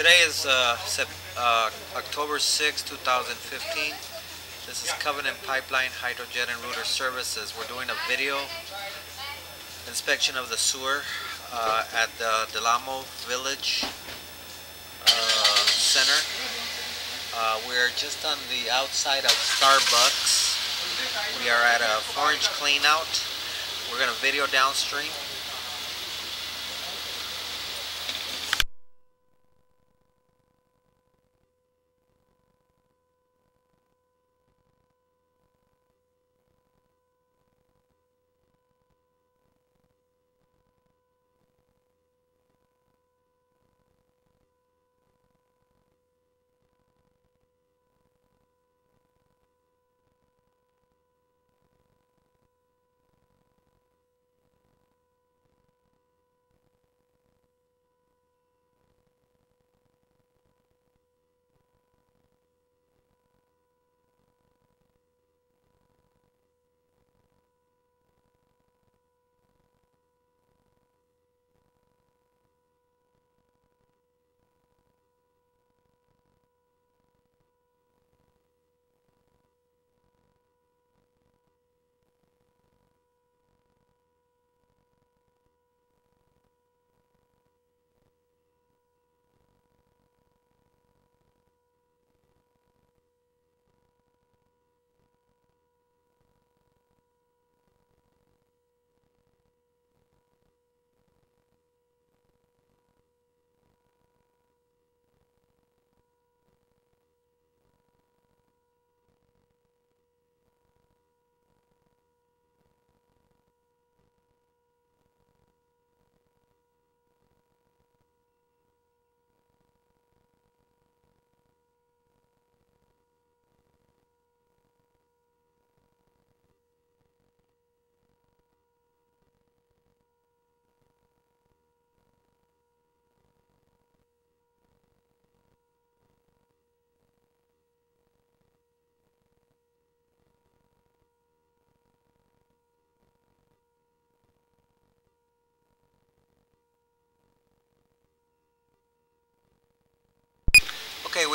Today is uh, uh, October 6, 2015. This is Covenant Pipeline Hydrojet and Rooter Services. We're doing a video inspection of the sewer uh, at the Delamo Village uh, Center. Uh, we're just on the outside of Starbucks. We are at a orange cleanout. We're going to video downstream.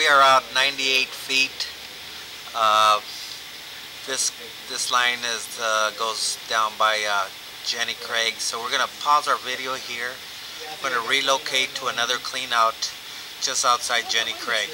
We are out 98 feet. Uh, this this line is uh, goes down by uh, Jenny Craig. So we're gonna pause our video here. I'm gonna relocate to another clean out just outside Jenny Craig.